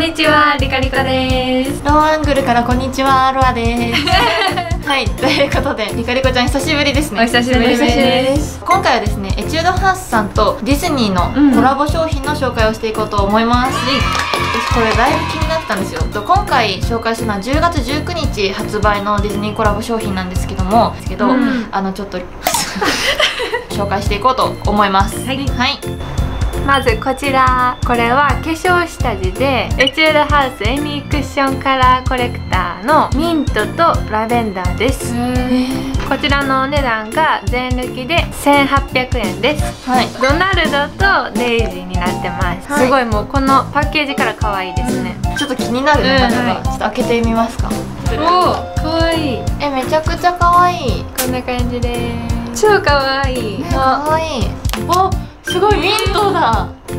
んにちはリカリカです。ローアングルからこんにちはロアです。はいということでリカリコちゃん久しぶりですね。お久しぶりです。今回はですねエチュードハウスさんとディズニーのコラボ商品の紹介をしていこうと思います、私これだいぶ気になったんですよ。と今回紹介するのは10月19日発売のディズニーコラボ商品なんですけどもですけど、うん。あのちょっと 紹介していこうと思います。はい。はいまずこちら。これは化粧下地でエチュードハウスエミークッションカラーコレクターのミントとラベンダーです。こちらのお値段が税抜きで1800円です。はい。ドナルドとデイジーになってます、はい。すごいもうこのパッケージから可愛いですね、ちょっと気になるのが、うん。は。い。ちょっと開けてみますか。おお可愛いえめちゃくちゃ可愛いこんな感じです。超可愛い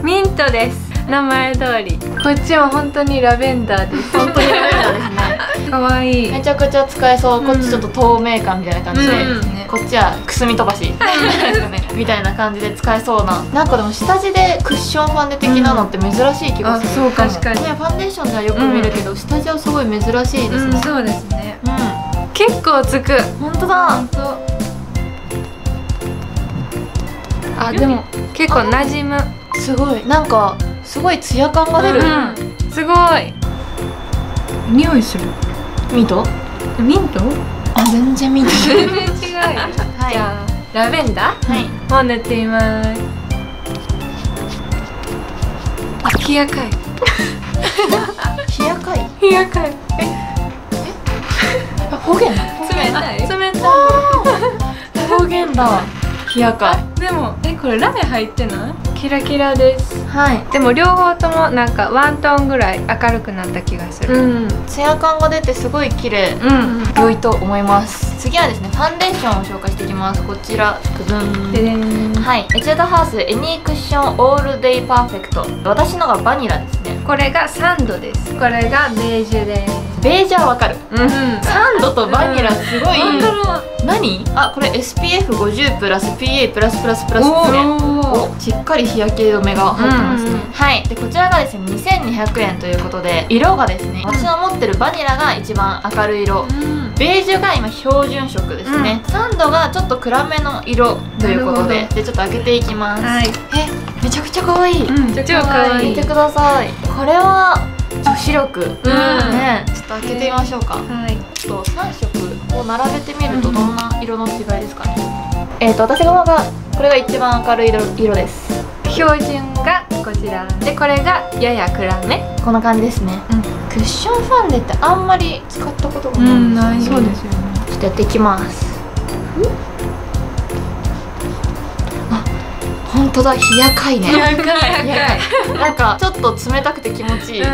ミントです。名前通り。こっちも本当にラベンダーです。本当にラベンダーですね。可愛いめちゃくちゃ使えそう。こっちちょっと透明感みたいな感じで、うん。こっちはくすみ飛ばし。みたいな感じで使えそうな。なんかでも下地でクッションファンデ的なのって珍しい気がする、あそう確かに。ねファンデーションではよく見るけど、下地はすごい珍しいですね。そうですね。うん、結構つく。本当だあでも結構馴染む。すごい。なんかすごいツヤ感が出る、うんすごい。匂いする。ミント？ミント？あ全然ミント。全然違うじはい。ゃあラベンダー？はい。もう塗ってみます。あ冷やかい。冷やかい？冷やかい。あ方言冷たい。冷たい方言だ冷やかい。でもえこれラメ入ってない？キラキラです。はい。でも両方ともなんかワントーンぐらい明るくなった気がする。うん。ツヤ感が出てすごい綺麗。うん。良いと思います。次はですねファンデーションを紹介していきます。こちらドドンででん。はい。エチュードハウスエニークッションオールデイパーフェクト。私のがバニラです。ねこれがサンドです。これがベージュです。ベージュはわかる。うん。サンドとバニラすごい、なん。何？あこれ SPF50 プラス PA プラスプラスプラス。ですねしっかり日焼け止めが入ってますね、うんうんはい。でこちらがですね2200円ということで色がですね私の持ってるバニラが一番明るい色。うん。ベージュが今標準色ですね、サンドがちょっと暗めの色ということででちょっと開けていきます、はい。えめちゃくちゃ可愛い、うん超可愛い。見てください。これは女子力、うん。ねちょっと開けてみましょうか、はい。ちょっと3色を並べてみるとどんな色の違いですかね、えっ、と私の方がこれが一番明るい色色です。標準がこちら。でこれがやや暗め。こんな感じですね。うん。クッションファンデってあんまり使ったことがないんですよね。すよね。ちょっとやっていきます。あ当だ冷やかいね。冷やかい冷やかい。なんかちょっと冷たくて気持ちいい、うん。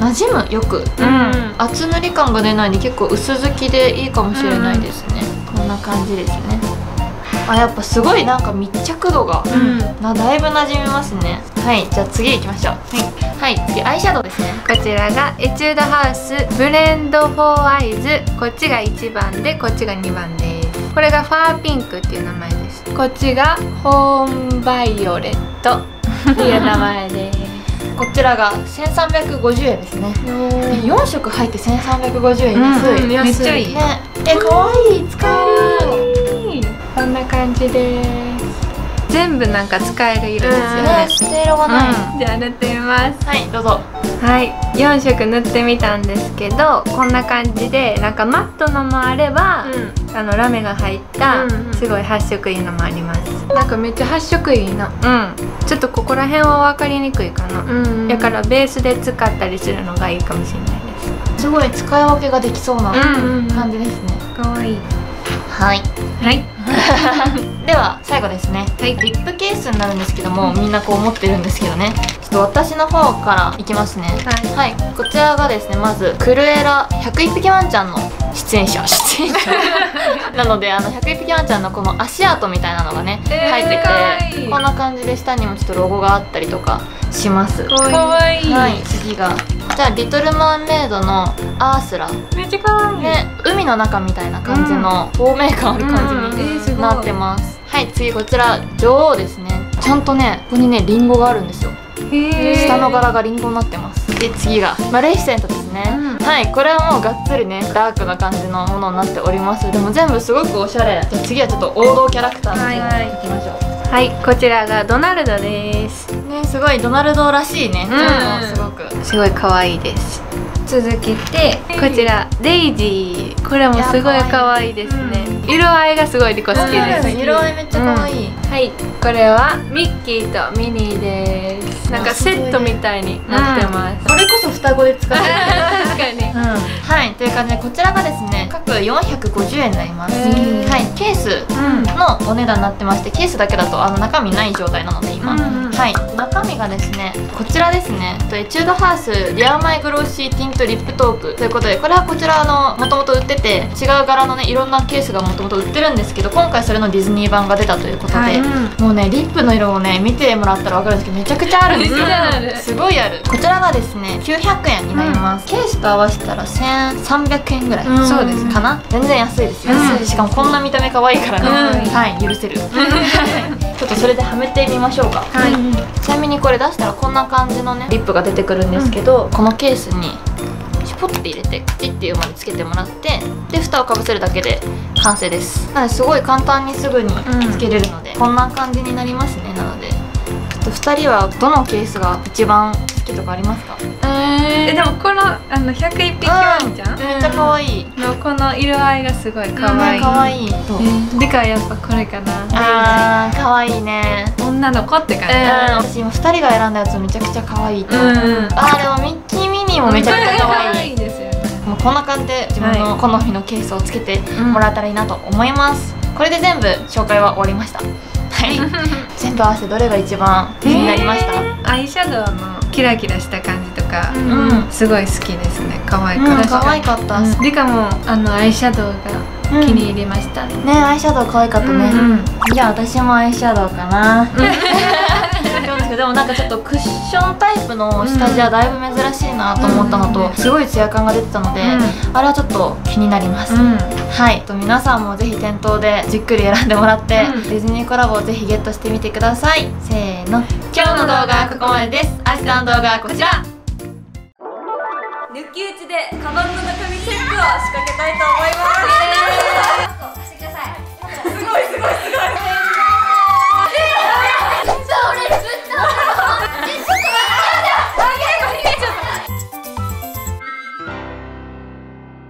馴染むよく。うん。厚塗り感が出ないんで結構薄付きでいいかもしれないですね、こんな感じですね。あやっぱすごいなんか密着度が、うん。なだいぶ馴染みますね。はいじゃあ次行きましょう。はい、はい、次アイシャドウですね。こちらがエチュードハウスブレンドフォーアイズ。こっちが1番でこっちが2番で。すこれがファーピンクっていう名前です。こっちがホーンバイオレット。っていう名前ですこちらが1350円ですね。え4色入って1350円安い、うんめっちゃい。いねえ可愛い使える。こんな感じです全部なんか使える色ですよね。ね捨て色がない、うん。じゃあ塗ってみます。はいどうぞ。はい。4色塗ってみたんですけどこんな感じでなんかマットのもあれば、あのラメが入ったうんうん。すごい発色いいのもあります。なんかめっちゃ発色いいな。うん。ちょっとここら辺は分かりにくいかな、んだからベースで使ったりするのがいいかもしれないです。すごい使い分けができそうなうん。感じですね、かわいい。はい。はい では最後ですね、リップケースになるんですけどもみんなこう持ってるんですけどね。ちょっと私の方からいきますね。はい。はい。こちらがですねまずクルエラ101匹ワンちゃんの出演者。出演者。なのであの101匹ワンちゃんのこの足跡みたいなのがね、えー入っててこんな感じで下にもちょっとロゴがあったりとかします。かわいい。はい。次がじゃあリトル・マーメイドのアースラ。めっちゃかわい。い、ね海の中みたいな感じの透明感ある感じうん。えーすごい。になってます、はい次こちら。女王ですね。ちゃんとねここにねリンゴがあるんですよ。へ下の柄がリンゴになってます。で次がマレフィセントですね、うん。はいこれはもうがっつりねダークな感じのものになっております。でも全部すごくおしゃれ。じゃあ次はちょっと王道キャラクターのはいはいいきましょはいこちらがドナルドです。うねすごいドナルドらしいね、うん。すごく。すごい可愛いです。続けてこちらデイジー。これもすごい可愛いですね。色合いがすごいリコ好きです。うん色合いめっちゃ可愛い、はいこれはミッキーとミニーですなんかセットみたいになってます、これこそ双子で使ってる確かに。はいという感じでこちらがですね各450円になります、はいケースうん。のお値段になってましてケースだけだとあの中身ない状態なので今、はい。中身がですねこちらですねとエチュードハウスディアマイグロッシーティントリップトークということでこれはこちらのもともと売ってて違う柄のねいろんなケースがもともと売ってるんですけど今回それのディズニー版が出たということで、はい。もうねリップの色をね見てもらったら分かるんですけどめちゃくちゃあるすごいある。こちらがですね900円になります、ケースと合わせたら1300円ぐらい、うん。そうですね。かな。全然安いですよ、安いしかもこんな見た目可愛いからね、うん。はい許せる。ちょっとそれではめてみましょうか。はい。ちなみにこれ出したらこんな感じのねリップが出てくるんですけど、このケースにシュポッて入れてカチッっていうまでつけてもらってで蓋をかぶせるだけで完成です。なのですごい簡単にすぐにつけれるので、こんな感じになりますねなのでと2人はどのケースが一番好きとかありますか？えでもこのあの101匹ワンちゃん？めっちゃ可愛い。のこの色合いがすごい可愛い。可愛い。どうえーリカはやっぱこれかな。あー可愛いね。女の子って感じ、うん。私今2人が選んだやつめちゃくちゃ可愛いと思う、うんあーでもミッキーミニーもめちゃくちゃ可愛い。いですよね。もうこんな感じで自分の好みのケースをつけてん。もらえたらいいなと思います、これで全部紹介は終わりましたはい。全部合わせてどれが一番気になりました、アイシャドウのキラキラした感じとか、うん。すごい好きですね。可愛うんかった、可愛かった、うん。リカもあのアイシャドウがうん。気に入りました、ね。ねアイシャドウ可愛かったね、うんじゃあ私もアイシャドウかな。でもなんかちょっとクッションタイプの下地はだいぶ珍しいなと思ったのと、すごいツヤ感が出てたので、あれはちょっと気になります、うんはい。と皆さんもぜひ店頭でじっくり選んでもらって、うん。ディズニーコラボをぜひゲットしてみてください。せーの。今日の動画はここまでです。明日の動画はこちら。抜き打ちでカバンの中身チェックを仕掛けたいと思います